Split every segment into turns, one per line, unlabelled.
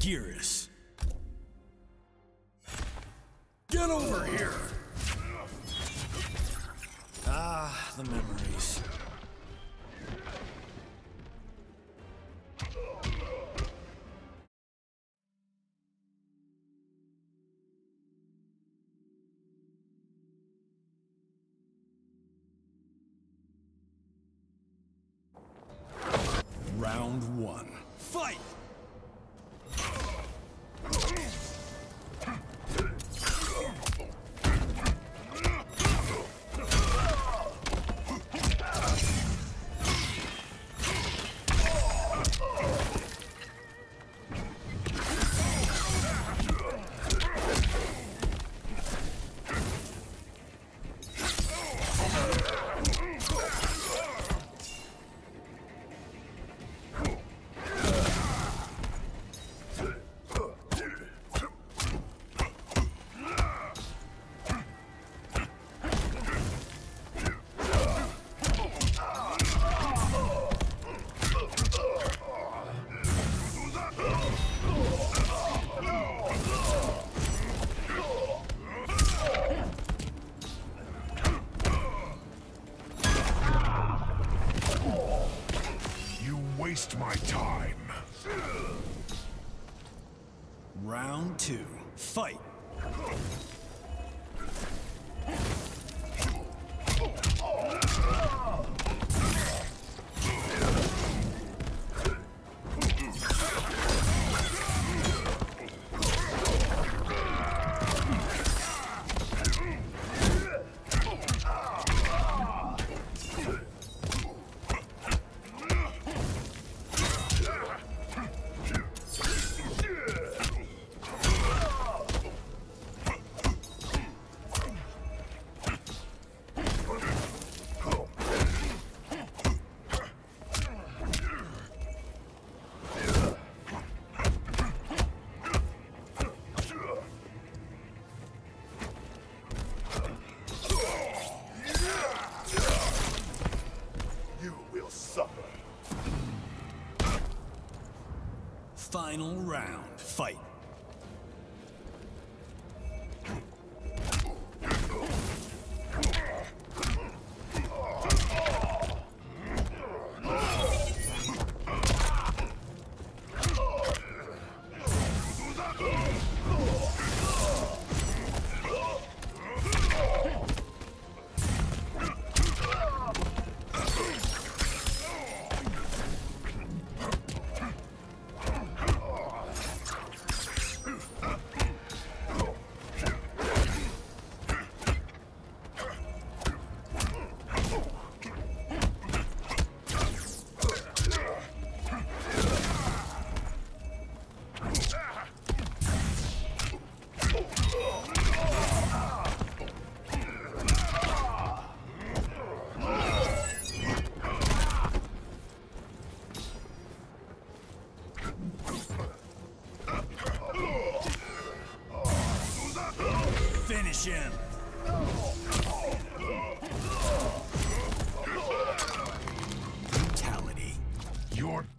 Geras. Get over here! Ah, the memories. Round one. Fight! Round two. Fight! Final round. Fight!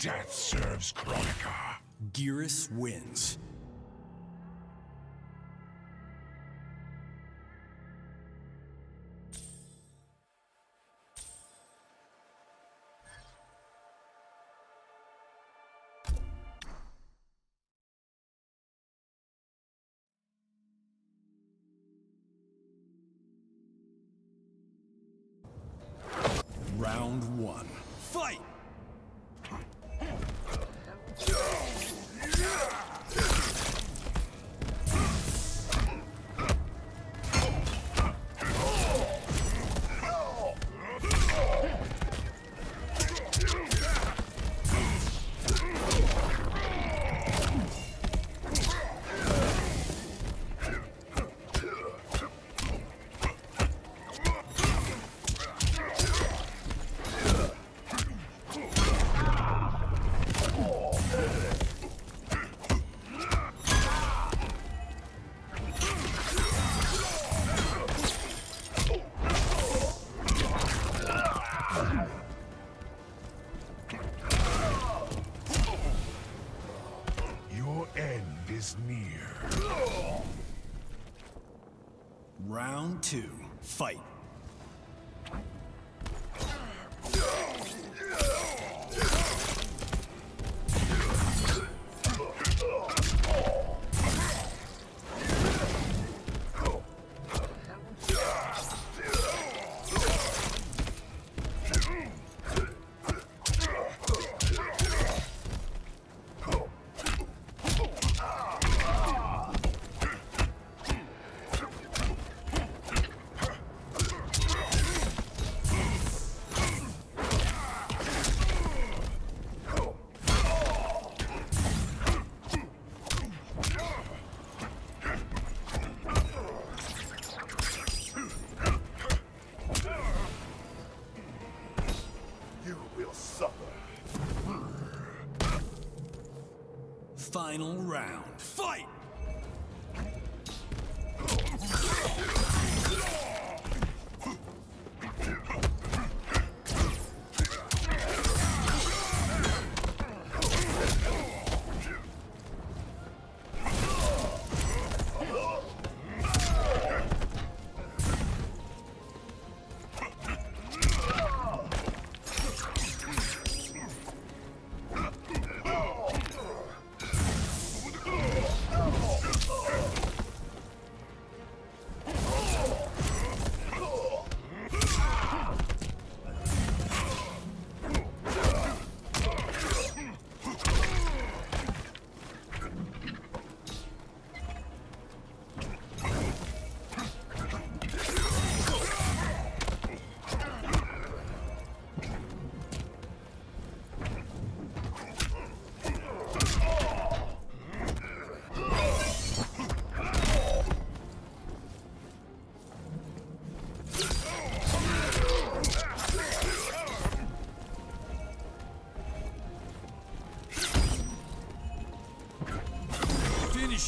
Death serves Kronika.
Geras wins. Round two. Fight. Final round.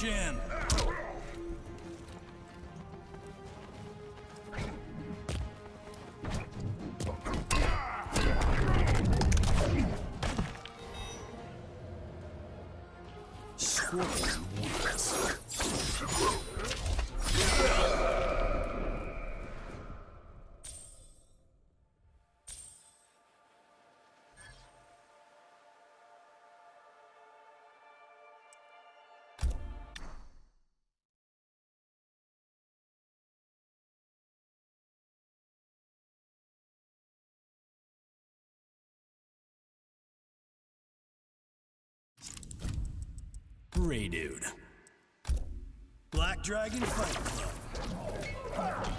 Him! Swollen once. Ray Dude. Black Dragon Fight Club.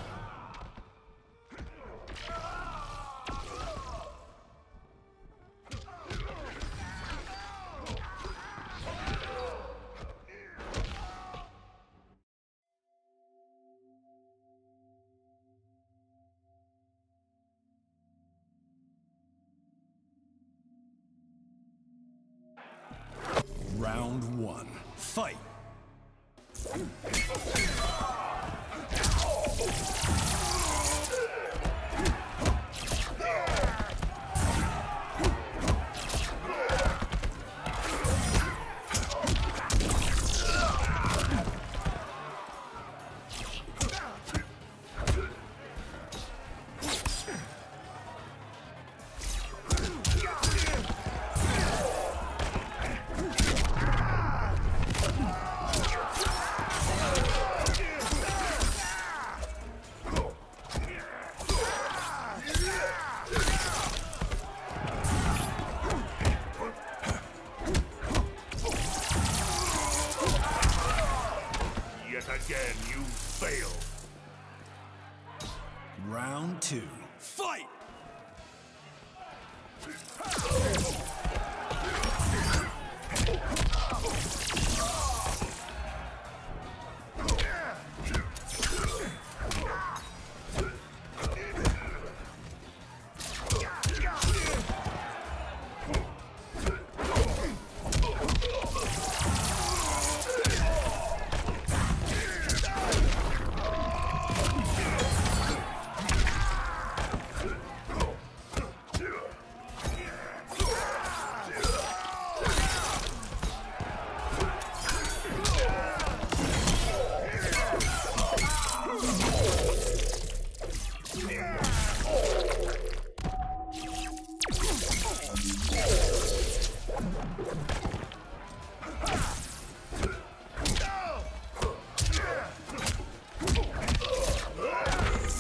Again, you fail.
Round two. Fight!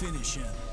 Finish him.